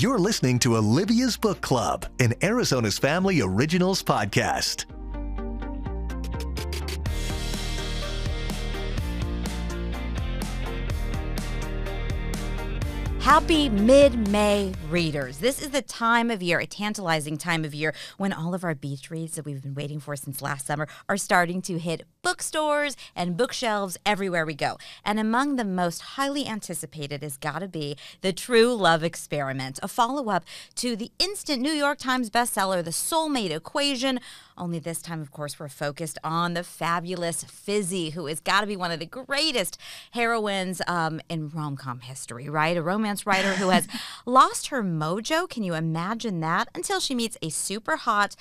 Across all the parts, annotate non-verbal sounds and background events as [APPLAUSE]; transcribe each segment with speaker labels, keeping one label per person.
Speaker 1: You're listening to Olivia's Book Club, an Arizona's Family Originals podcast.
Speaker 2: Happy mid May readers. This is the time of year, a tantalizing time of year, when all of our beach reads that we've been waiting for since last summer are starting to hit bookstores and bookshelves everywhere we go. And among the most highly anticipated has got to be The True Love Experiment, a follow up to the instant New York Times bestseller, The Soulmate Equation. Only this time, of course, we're focused on the fabulous Fizzy, who has got to be one of the greatest heroines um, in rom com history, right? A romance writer who has [LAUGHS] lost her mojo. Can you imagine that? Until she meets a super hot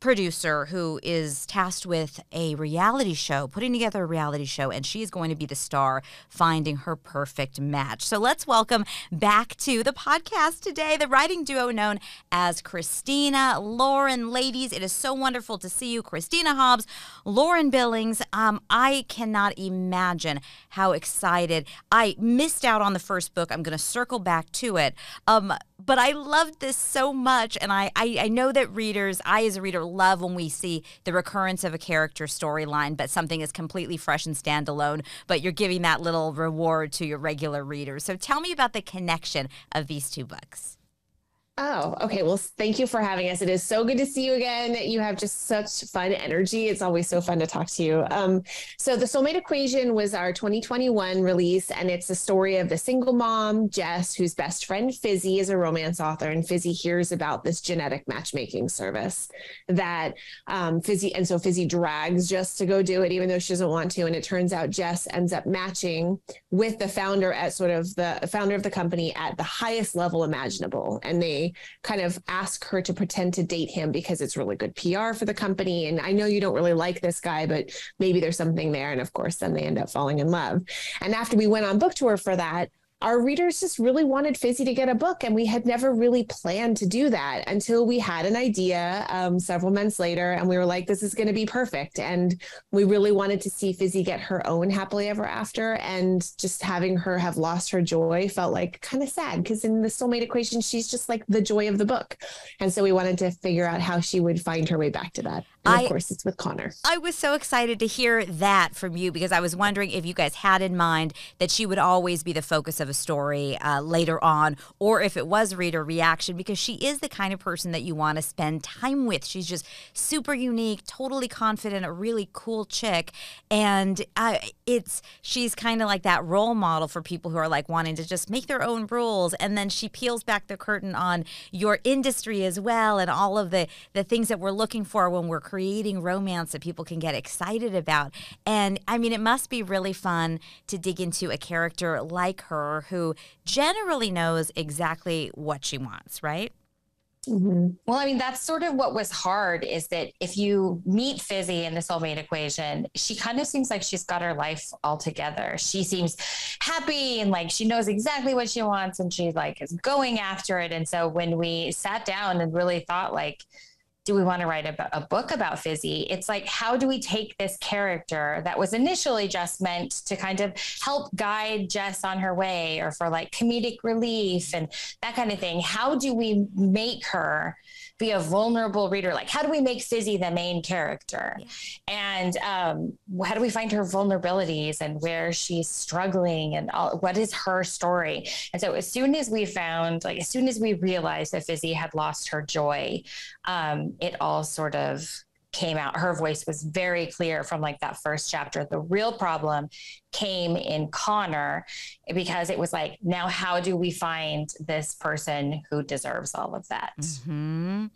Speaker 2: producer who is tasked with a reality show, putting together a reality show, and she's going to be the star finding her perfect match. So let's welcome back to the podcast today the writing duo known as Christina Lauren. Ladies, it is so wonderful to see you, Christina Hobbs, Lauren Billings. Um, I cannot imagine how excited I missed out on the first book. I'm going to circle back to it. Um, but I loved this so much. And I, I, I, know that readers, I as a reader, love when we see the recurrence of a character storyline, but something is completely fresh and standalone, but you're giving that little reward to your regular readers. So tell me about the connection of these two books.
Speaker 3: Oh, okay. Well, thank you for having us. It is so good to see you again. You have just such fun energy. It's always so fun to talk to you. Um, so, The Soulmate Equation was our 2021 release, and it's a story of the single mom, Jess, whose best friend Fizzy is a romance author, and Fizzy hears about this genetic matchmaking service that um, Fizzy, and so Fizzy drags Jess to go do it, even though she doesn't want to. And it turns out Jess ends up matching with the founder at sort of the founder of the company at the highest level imaginable, and they kind of ask her to pretend to date him because it's really good PR for the company. And I know you don't really like this guy, but maybe there's something there. And of course, then they end up falling in love. And after we went on book tour for that, our readers just really wanted Fizzy to get a book, and we had never really planned to do that until we had an idea um, several months later, and we were like, "This is going to be perfect." And we really wanted to see Fizzy get her own happily ever after, and just having her have lost her joy felt like kind of sad because in the soulmate equation, she's just like the joy of the book, and so we wanted to figure out how she would find her way back to that. And of I, course, it's with Connor.
Speaker 2: I was so excited to hear that from you because I was wondering if you guys had in mind that she would always be the focus of a story uh, later on, or if it was reader reaction, because she is the kind of person that you want to spend time with. She's just super unique, totally confident, a really cool chick, and uh, it's she's kind of like that role model for people who are like wanting to just make their own rules, and then she peels back the curtain on your industry as well, and all of the the things that we're looking for when we're creating romance that people can get excited about. And I mean, it must be really fun to dig into a character like her who generally knows exactly what she wants, right?
Speaker 4: Mm-hmm. Well, I mean, that's sort of what was hard is that if you meet Fizzy in the soulmate equation, she kind of seems like she's got her life all together. She seems happy and like she knows exactly what she wants and she's like is going after it. And so when we sat down and really thought like, do we want to write a, a, book about Fizzy? It's like, how do we take this character that was initially just meant to kind of help guide Jess on her way or for like comedic relief and that kind of thing? How do we make her be a vulnerable reader. Like how do we make Fizzy the main character? Yeah. and um, how do we find her vulnerabilities and where she's struggling and all, what is her story? And so as soon as we found like as soon as we realized that Fizzy had lost her joy um, it all sort of came out her voice was very clear from like that first chapter the real problem came in connor because it was like now how do we find this person who deserves all of that
Speaker 2: mm-hmm.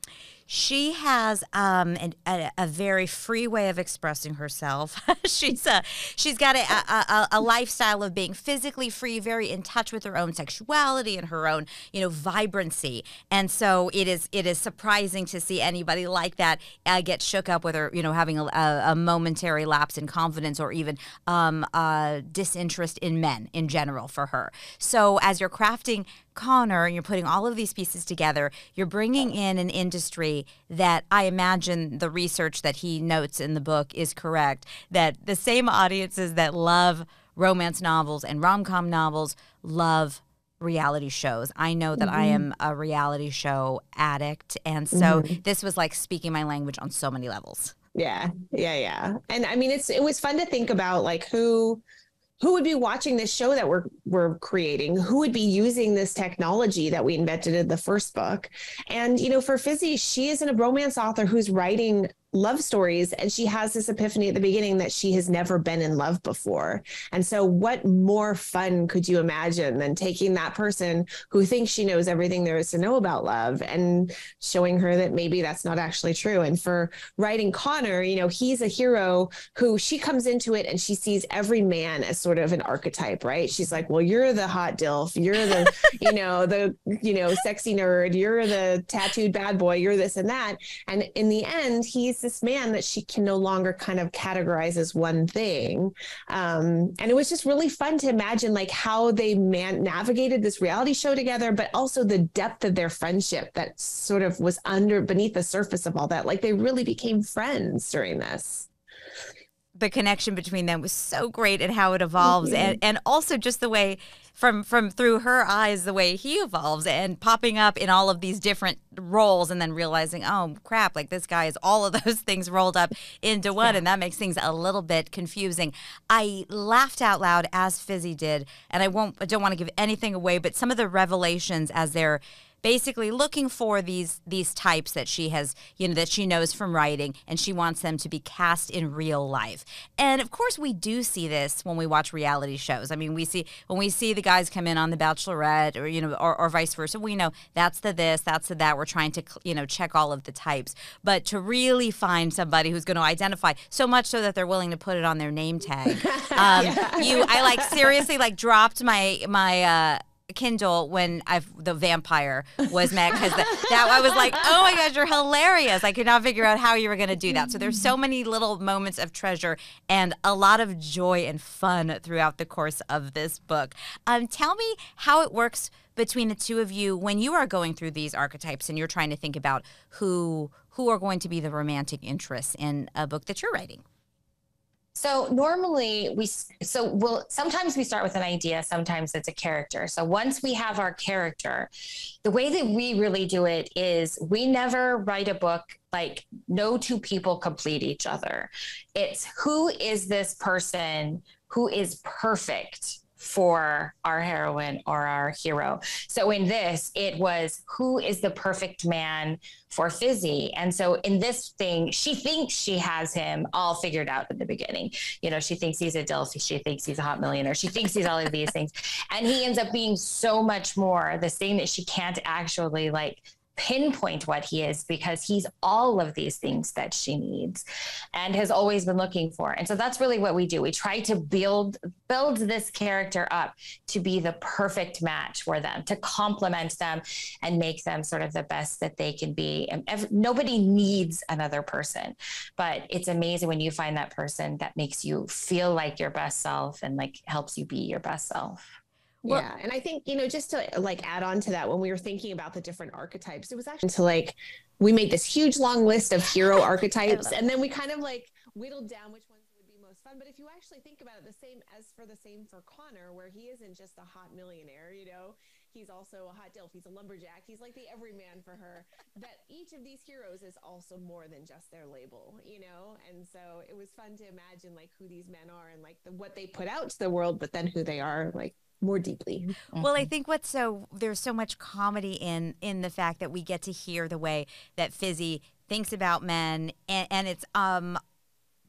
Speaker 2: She has um, an, a, a, very free way of expressing herself. [LAUGHS] she's a, she's got a, a, a, lifestyle of being physically free, very in touch with her own sexuality and her own, you know, vibrancy. And so it is it is surprising to see anybody like that uh, get shook up with her, you know, having a, a momentary lapse in confidence or even um, uh, disinterest in men in general for her. So as you're crafting Connor and you're putting all of these pieces together, you're bringing in an industry that I imagine the research that he notes in the book is correct, that the same audiences that love romance novels and rom com novels love reality shows. I know that mm-hmm. I am a reality show addict. And so mm-hmm. this was like speaking my language on so many levels.
Speaker 3: Yeah. Yeah. Yeah. And I mean, it's, it was fun to think about like who, who would be watching this show that we're we're creating? Who would be using this technology that we invented in the first book? And you know for fizzy she isn't a romance author who's writing love stories. And she has this epiphany at the beginning that she has never been in love before. And so what more fun could you imagine than taking that person who thinks she knows everything there is to know about love and showing her that maybe that's not actually true? And for writing connor you know he's a hero who she comes into it and she sees every man as sort of an archetype right? She's like well you're the hot dilf. You're the [LAUGHS] you know the you know sexy nerd. You're the tattooed bad boy. You're this and that. And in the end he's this man that she can no longer kind of categorize as one thing. Um, and it was just really fun to imagine like how they man- navigated this reality show together, but also the depth of their friendship that sort of was under beneath the surface of all that. Like they really became friends during this
Speaker 2: the connection between them was so great and how it evolves mm-hmm. and and also just the way from from through her eyes the way he evolves and popping up in all of these different roles and then realizing oh crap like this guy is all of [LAUGHS] those things rolled up into one yeah. and that makes things a little bit confusing i laughed out loud as fizzy did and i won't i don't want to give anything away but some of the revelations as they're basically looking for these these types that she has you know that she knows from writing and she wants them to be cast in real life. And of course we do see this when we watch reality shows. I mean we see when we see the guys come in on the bachelorette or you know or, or vice versa we know that's the this that's the that. We're trying to you know check all of the types. But to really find somebody who's going to identify so much so that they're willing to put it on their name tag. [LAUGHS] Um, yeah. you i like seriously like dropped my my uh Kindle when I've the vampire was met because that I was like, oh my gosh, you're hilarious. I could not figure out how you were going to do that. So there's so many little moments of treasure and a lot of joy and fun throughout the course of this book. Um, tell me how it works between the two of you when you are going through these archetypes and you're trying to think about who who are going to be the romantic interests in a book that you're writing.
Speaker 4: So normally we so we'll sometimes we start with an idea, sometimes it's a character. So once we have our character, the way that we really do it is we never write a book like no two people complete each other. It's who is this person who is perfect for our heroine or our hero. So in this, it was who is the perfect man for Fizzy. And so in this thing, she thinks she has him all figured out at the beginning. You know, she thinks he's a DILF, she thinks he's a hot millionaire, she thinks he's all of these things. And he ends up being so much more this thing that she can't actually like pinpoint what he is because he's all of these things that she needs and has always been looking for. And so that's really what we do. We try to build build this character up to be the perfect match for them to complement them and make them sort of the best that they can be. And nobody needs another person but it's amazing when you find that person that makes you feel like your best self and like helps you be your best self
Speaker 3: well, yeah. And I think, you know, just to like add on to that, when we were thinking about the different archetypes, it was actually to like, we made this huge long list of hero [LAUGHS] archetypes and then we kind of like whittled down which ones would be most fun. But if you actually think about it, the same as for the same for Connor, where he isn't just a hot millionaire, you know, he's also a hot dilf, he's a lumberjack, he's like the everyman for her. That each of these heroes is also more than just their label, you know? And so it was fun to imagine like who these men are and like the, what they put out to the world, but then who they are like more deeply.
Speaker 2: Well, I mm-hmm. think what's so there's so much comedy in in the fact that we get to hear the way that Fizzy thinks about men and, and it's um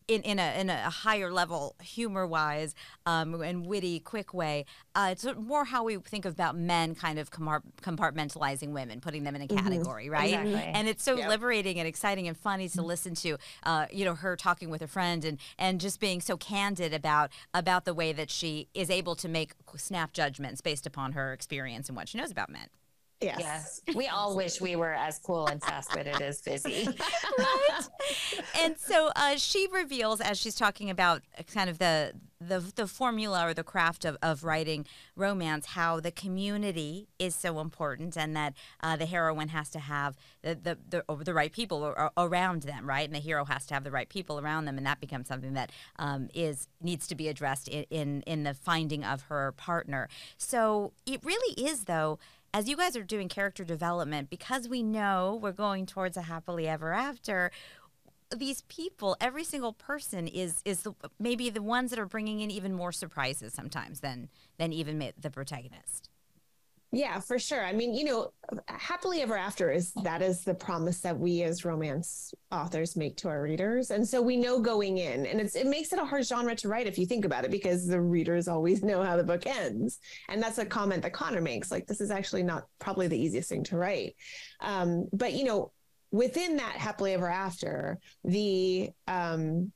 Speaker 2: in, in a in a higher level humor wise um, and witty quick way uh, it's more how we think about men kind of compartmentalizing women putting them in a mm-hmm. category mm-hmm. right exactly. and it's so yep. liberating and exciting and funny to listen to uh, you know her talking with a friend and and just being so candid about about the way that she is able to make snap judgments based upon her experience and what she knows about men
Speaker 3: Yes.
Speaker 4: Yes. We all wish we were as cool and fast witted as Fizzy.
Speaker 2: right? [LAUGHS] and so uh, she reveals as she's talking about kind of the the, the formula or the craft of, of writing romance, how the community is so important, and that uh, the heroine has to have the the, the, the right people around them, right? And the hero has to have the right people around them, and that becomes something that um, is needs to be addressed in, in in the finding of her partner. So it really is, though as you guys are doing character development, because we know we're going towards a happily ever after, these people, every single person is is the, maybe the ones that are bringing in even more surprises sometimes than than even the protagonist.
Speaker 3: Yeah, for sure. I mean, you know, happily ever after is that is the promise that we as romance authors make to our readers. And so we know going in, and it's it makes it a hard genre to write if you think about it, because the readers always [LAUGHS] know how the book ends. And that's a comment that Connor makes. Like, this is actually not probably the easiest thing to write. Um, but you know, within that happily ever after, the um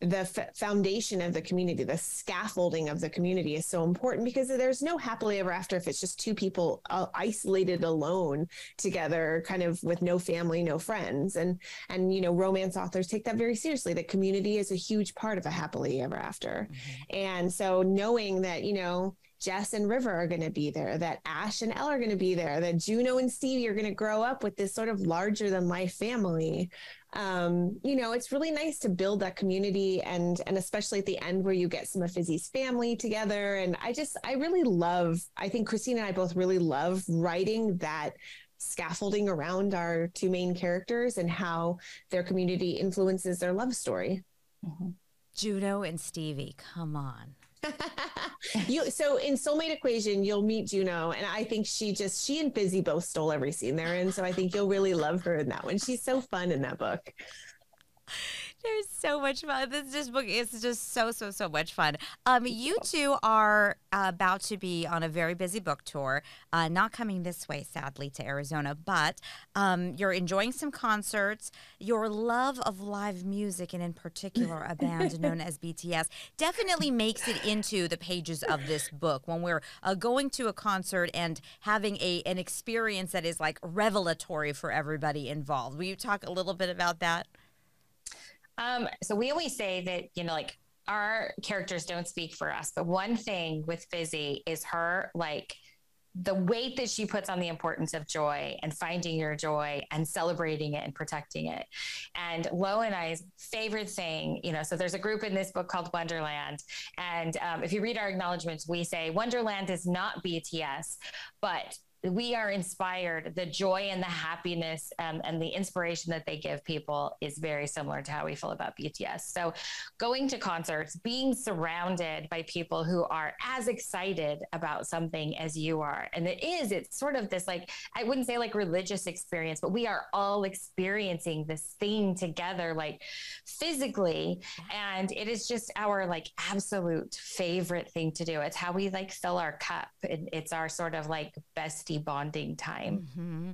Speaker 3: the f- foundation of the community, the scaffolding of the community is so important because there's no happily ever after if it's just two people uh, isolated alone together, kind of with no family, no friends. And, and, you know, romance authors take that very seriously. That community is a huge part of a happily ever after. Mm-hmm. And so knowing that, you know, Jess and River are going to be there, that Ash and Elle are going to be there, that Juno and Stevie are going to grow up with this sort of larger than life family um, you know, it's really nice to build that community and and especially at the end where you get some of Fizzy's family together. And I just I really love, I think Christine and I both really love writing that scaffolding around our two main characters and how their community influences their love story.
Speaker 2: Mm-hmm. Juno and Stevie, come on. [LAUGHS] [LAUGHS]
Speaker 3: you so in soulmate equation you'll meet juno and i think she just she and fizzy both stole every scene they're in so i think you'll really love her in that one. She's so fun in that book
Speaker 2: there's so much fun. This just book is just so so so much fun. Um, you two are about to be on a very busy book tour. Uh, not coming this way, sadly, to Arizona, but um, you're enjoying some concerts. Your love of live music, and in particular, a band [LAUGHS] known as BTS, definitely makes it into the pages of this book. When we're uh, going to a concert and having a an experience that is like revelatory for everybody involved. Will you talk a little bit about that?
Speaker 4: Um, so we always say that, you know, like our characters don't speak for us. But one thing with Fizzy is her like the weight that she puts on the importance of joy and finding your joy and celebrating it and protecting it. And Lo and I's favorite thing, you know, so there's a group in this book called Wonderland. And um, if you read our acknowledgments, we say Wonderland is not BTS, but we are inspired. The joy and the happiness um, and the inspiration that they give people is very similar to how we feel about BTS. So, going to concerts, being surrounded by people who are as excited about something as you are. And it is, it's sort of this like, I wouldn't say like religious experience, but we are all experiencing this thing together, like physically. And it is just our like absolute favorite thing to do. It's how we like fill our cup. It, it's our sort of like best bonding time.
Speaker 2: Mm-hmm.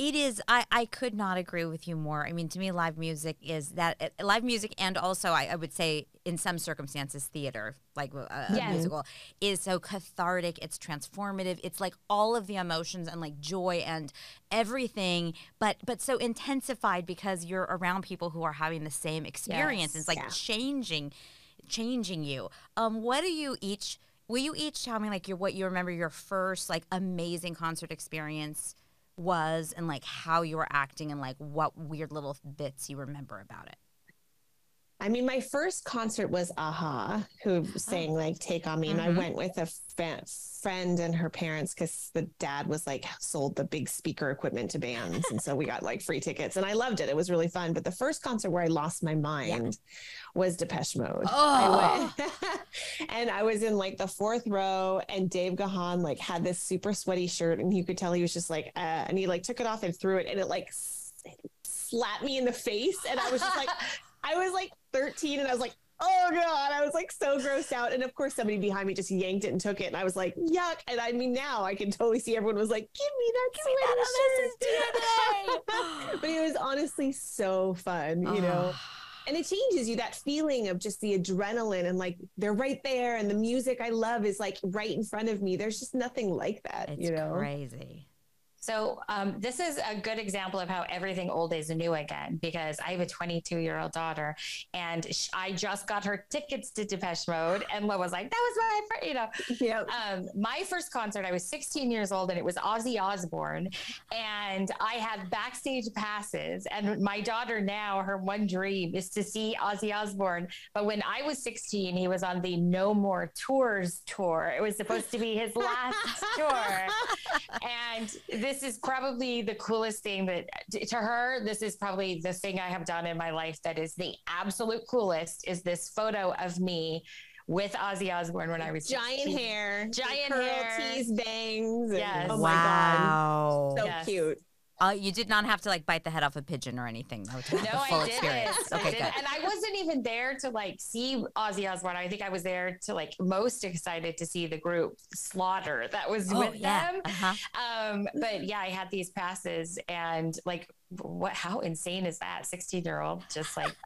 Speaker 2: It is. I, I could not agree with you more. I mean, to me, live music is that uh, live music, and also I, I, would say, in some circumstances, theater, like uh, a musical, is so cathartic. It's transformative. It's like all of the emotions and like joy and everything, but but so intensified because you're around people who are having the same experience. Yes. It's like yeah. changing, changing you. Um, what do you each? Will you each tell me like your what you remember your first like amazing concert experience was and like how you were acting and like what weird little bits you remember about it?
Speaker 3: I mean, my first concert was a-ha, who sang like "Take on Me," mm-hmm. and I mm-hmm. went with a fa- friend and her parents because the dad was like sold the big speaker equipment to bands, and so we got like free tickets, and I loved it. It was really fun. But the first concert where I lost my mind yeah. was Depeche Mode. Oh. I [LAUGHS] and I was in like the fourth row, and Dave Gahan like had this super sweaty shirt, and you could tell he was just like, uh, and he like took it off and threw it, and it like slapped me in the face, and I was just like. I was like 13 and I was like, oh god. I was like so grossed out and of course somebody behind me just yanked it and took it and i was like yuck. And i mean now i can totally see everyone was like give me that give me that [LAUGHS] but it was honestly so fun you know? And it changes you that feeling of just the adrenaline and like they're right there and the music i love is like right in front of me. There's just nothing like that
Speaker 2: it's
Speaker 3: you know?
Speaker 2: crazy
Speaker 4: So um, this is a good example of how everything old is new again because I have a 22 year old daughter and sh- I just got her tickets to Depeche Mode and Lo was like, that was my, first, you know,
Speaker 3: Yep.
Speaker 4: um, my first concert, I was 16 years old and it was Ozzy Osbourne and I had backstage passes and my daughter now, her one dream is to see Ozzy Osbourne. But when I was 16, he was on the No More Tours tour. It was supposed to be his last [LAUGHS] tour. And this is probably the coolest thing that to her, this is probably the thing I have done in my life that is the absolute coolest is this photo of me with Ozzy Osbourne when I was
Speaker 3: Giant
Speaker 4: 16.
Speaker 3: hair,
Speaker 4: Giant
Speaker 3: curl
Speaker 4: hair.
Speaker 3: tees, bangs. and-
Speaker 4: Yes.
Speaker 3: Oh my god.
Speaker 2: wow.
Speaker 3: So
Speaker 4: Yes.
Speaker 3: cute.
Speaker 2: Uh, you did not have to like bite the head off a pigeon or anything. though, to have
Speaker 4: No,
Speaker 2: the full
Speaker 4: I did
Speaker 2: experience.
Speaker 4: it. I
Speaker 2: Okay,
Speaker 4: did
Speaker 2: good.
Speaker 4: And I wasn't even there to like see Ozzy Osbourne. I think I was there to like most excited to see the group Slaughter that was
Speaker 2: Oh
Speaker 4: with
Speaker 2: yeah.
Speaker 4: them.
Speaker 2: Uh-huh.
Speaker 4: Um, but yeah, I had these passes and like what how insane is that? 16 year old just like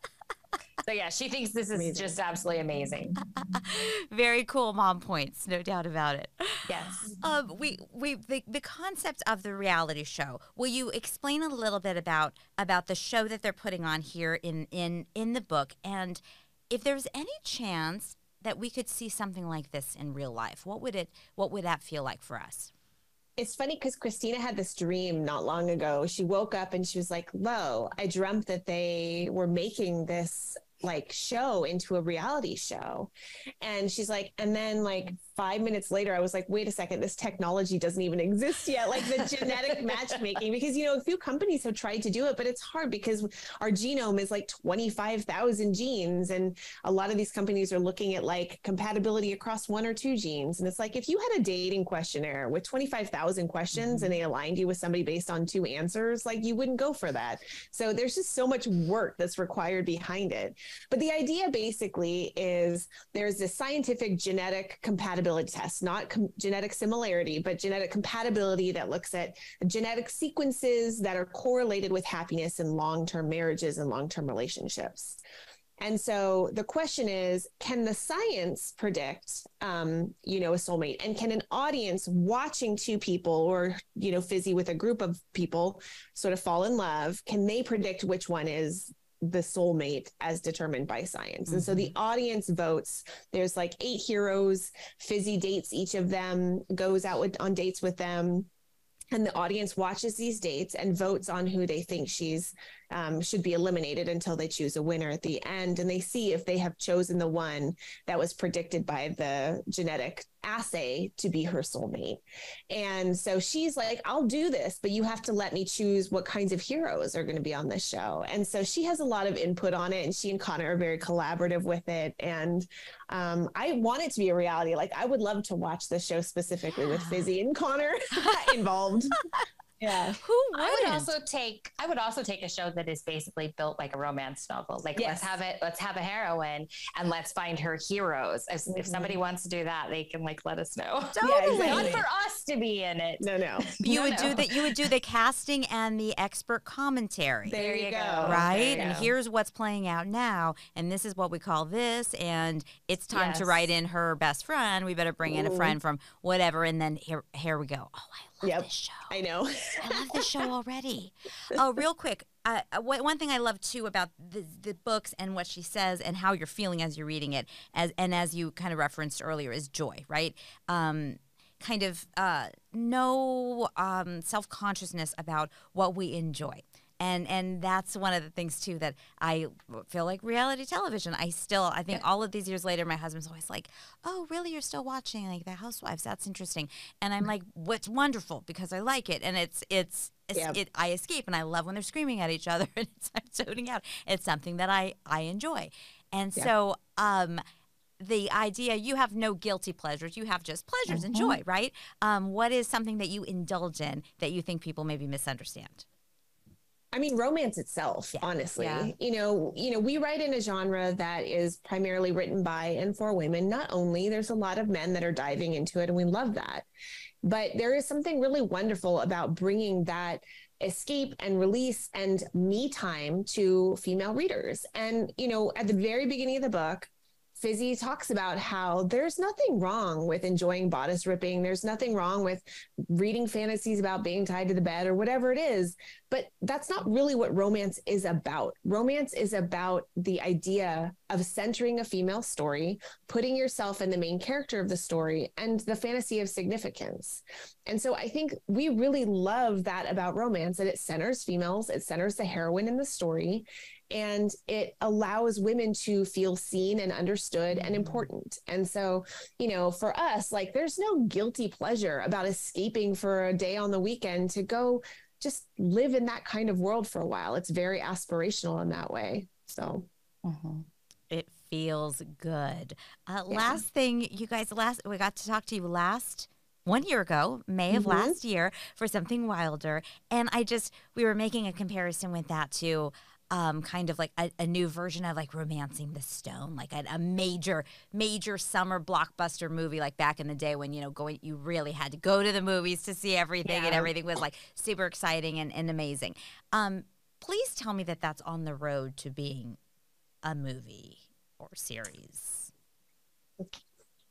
Speaker 4: so yeah, she thinks this is
Speaker 3: Amazing.
Speaker 4: just absolutely amazing. [LAUGHS]
Speaker 2: Very cool mom points, no doubt about it.
Speaker 4: Yes.
Speaker 2: Um, we we the, the concept of the reality show. Will you explain a little bit about about the show that they're putting on here in in in the book, and if there's any chance that we could see something like this in real life, what would it what would that feel like for us?
Speaker 3: It's funny because Christina had this dream not long ago. She woke up and she was like, Lo, I dreamt that they were making this like show into a reality show. And she's like, and then like five minutes later, I was like, wait a second, this technology doesn't even exist yet. Like the genetic [LAUGHS] matchmaking, because you know, a few companies have tried to do it, but it's hard because our genome is like 25,000 genes. And a lot of these companies are looking at like compatibility across one or two genes. And it's like if you had a dating questionnaire with 25,000 questions and mm-hmm. they aligned you with somebody based on two answers, like you wouldn't go for that. So there's just so much work that's required behind it. But the idea basically is there's this scientific genetic compatibility test, not com- genetic similarity, but genetic compatibility that looks at genetic sequences that are correlated with happiness in long term marriages and long term relationships. And so the question is, can the science predict, um, you know, a soulmate? And can an audience watching two people or, you know, fizzy with a group of people sort of fall in love, can they predict which one is the soulmate as determined by science? And so the mm-hmm. audience votes. There's like eight heroes, fizzy dates each of them, goes out with, on dates with them. And the audience watches these dates and votes on who they think she's um, should be eliminated until they choose a winner at the end. And they see if they have chosen the one that was predicted by the genetic assay to be her soulmate. And so she's like, I'll do this, but you have to let me choose what kinds of heroes are going to be on this show. And so she has a lot of input on it, and she and Connor are very collaborative with it. And um, I want it to be a reality. Like, I would love to watch this show specifically with Fizzy and Connor [LAUGHS] [LAUGHS] involved. [LAUGHS] Yeah.
Speaker 2: Who would
Speaker 4: I would also take I would also take a show that is basically built like a romance novel. Like
Speaker 3: Yes.
Speaker 4: let's have it let's have a heroine and let's find her heroes. If, if
Speaker 3: Mhm.
Speaker 4: somebody wants to do that, they can like let us know.
Speaker 2: Totally. [LAUGHS]
Speaker 4: Not for us to be in it.
Speaker 3: No, no. [LAUGHS]
Speaker 2: you
Speaker 4: No,
Speaker 2: would
Speaker 4: no.
Speaker 2: do that. You would do the casting and the expert commentary.
Speaker 3: There you go.
Speaker 2: right?
Speaker 4: You
Speaker 2: And
Speaker 4: go.
Speaker 2: here's what's playing out now, and this is what we call this, and it's time to write in her best friend. We better bring in a friend from whatever, and then here, here we go. Oh, I love
Speaker 3: Yep.
Speaker 2: this show.
Speaker 3: I know.
Speaker 2: I love this show already. [LAUGHS] Oh, real quick. Uh, uh, one one thing I love too about the, the books and what she says and how you're feeling as you're reading it, as and as you kind of referenced earlier, is joy, right? Um, kind of uh, no um, self consciousness about what we enjoy. And, and that's one of the things too that I feel like reality television. I still I think all of these years later, my husband's always like, "Oh, really? You're still watching like the Housewives? That's interesting." And I'm like, "What's wonderful because I like it, and it's it's
Speaker 3: Yep.
Speaker 2: it, I escape, and I love when they're screaming at each other, [LAUGHS] and it's, I'm zoning out. It's something that I I enjoy, and
Speaker 3: Yeah.
Speaker 2: so um, the idea you have no guilty pleasures, you have just pleasures and joy, right? Um, what is something that you indulge in that you think people maybe misunderstand?
Speaker 3: I mean, romance itself,
Speaker 2: Yeah.
Speaker 3: honestly.
Speaker 4: Yeah.
Speaker 3: You know, you know, we write in a genre that is primarily written by and for women. Not only there's a lot of men that are diving into it, and we love that, but there is something really wonderful about bringing that escape and release and me time to female readers. And you know, at the very beginning of the book, Fizzy talks about how there's nothing wrong with enjoying bodice ripping. There's nothing wrong with reading fantasies about being tied to the bed or whatever it is. But that's not really what romance is about. Romance is about the idea of centering a female story, putting yourself in the main character of the story, and the fantasy of significance. And so I think we really love that about romance that it centers females, it centers the heroine in the story and it allows women to feel seen and understood and mm-hmm. important. And so, you know, for us, like there's no guilty pleasure about escaping for a day on the weekend to go just live in that kind of world for a while. It's very aspirational in that way. So,
Speaker 2: mm-hmm. it feels good. Uh, yeah. Last thing, you guys, last we got to talk to you last one year ago, May of mm-hmm. last year, for something wilder. And I just, we were making a comparison with that too um, kind of like a, a, new version of like romancing the stone like a, a, major major summer blockbuster movie like back in the day when you know going you really had to go to the movies to see everything yeah. and everything was like super exciting and, and amazing. Um, please tell me that that's on the road to being a movie or series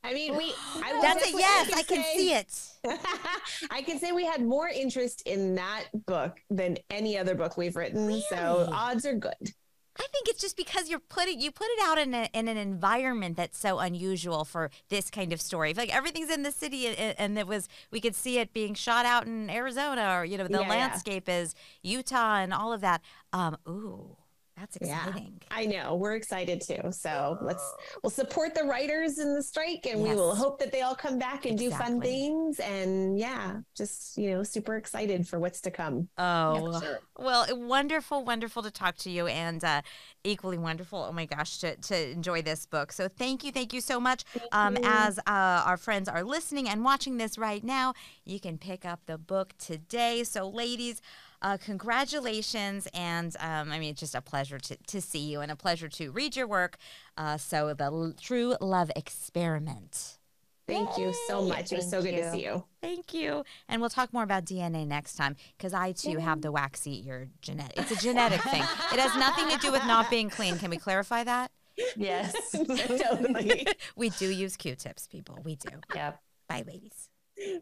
Speaker 3: I mean, we. [GASPS] I
Speaker 2: That's a yes. I can, I can see it. [LAUGHS]
Speaker 3: I can say we had more interest in that book than any other book we've written. Really? So odds are good.
Speaker 2: I think it's just because you're putting you put it out in, a, in an environment that's so unusual for this kind of story. Like everything's in the city, and, and it was we could see it being shot out in Arizona, or you know the yeah, landscape yeah. is Utah and all of that. Um, ooh, that's exciting.
Speaker 3: Yeah, I know. We're excited too. So let's we'll support the writers in the strike and yes. we will hope that they all come back and exactly. do fun things. And yeah, just you know, super excited for what's to come.
Speaker 2: Oh yeah, sure. well, wonderful, wonderful to talk to you and uh, equally wonderful. Oh my gosh, to, to enjoy this book. So thank you, thank you so much. Um, as uh, our friends are listening and watching this right now, you can pick up the book today. So ladies, uh, congratulations. And um, I mean, it's just a pleasure to, to see you and a pleasure to read your work. Uh, so, The L- True Love Experiment.
Speaker 3: Thank Yay! you so much. it was so good to see you.
Speaker 2: Thank you. And we'll talk more about DNA next time because I too Yay. have the waxy ear genetic. It's a genetic thing. It has nothing to do with not being clean. Can we clarify that?
Speaker 4: Yes. [LAUGHS]
Speaker 3: totally.
Speaker 2: we do use Q-tips, people. We do.
Speaker 4: Yep.
Speaker 2: Bye, ladies.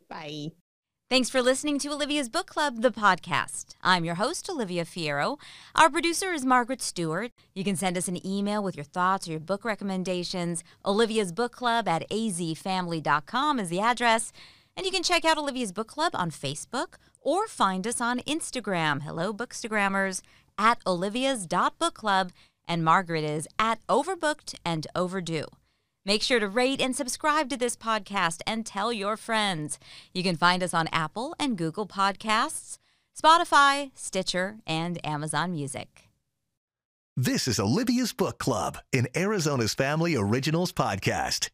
Speaker 3: Bye.
Speaker 2: Thanks for listening to Olivia's Book Club, the podcast. I'm your host, Olivia Fierro. Our producer is Margaret Stewart. You can send us an email with your thoughts or your book recommendations. Olivia's Book Club at azfamily.com is the address. And you can check out Olivia's Book Club on Facebook or find us on Instagram. Hello, Bookstagrammers, at olivia's.bookclub. And Margaret is at overbooked and overdue. Make sure to rate and subscribe to this podcast and tell your friends. You can find us on Apple and Google Podcasts, Spotify, Stitcher, and Amazon Music.
Speaker 1: This is Olivia's Book Club, an Arizona's Family Originals podcast.